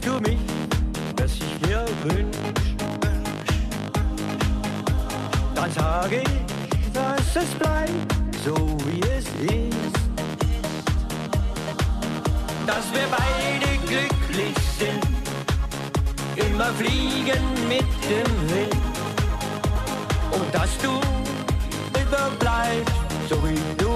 Siehst du mich, was ich dir wünsch? Dann sage ich, dass es bleibt, so wie es ist. Dass wir beide glücklich sind, immer fliegen mit dem Wind. Und dass du immer bleibst, so wie du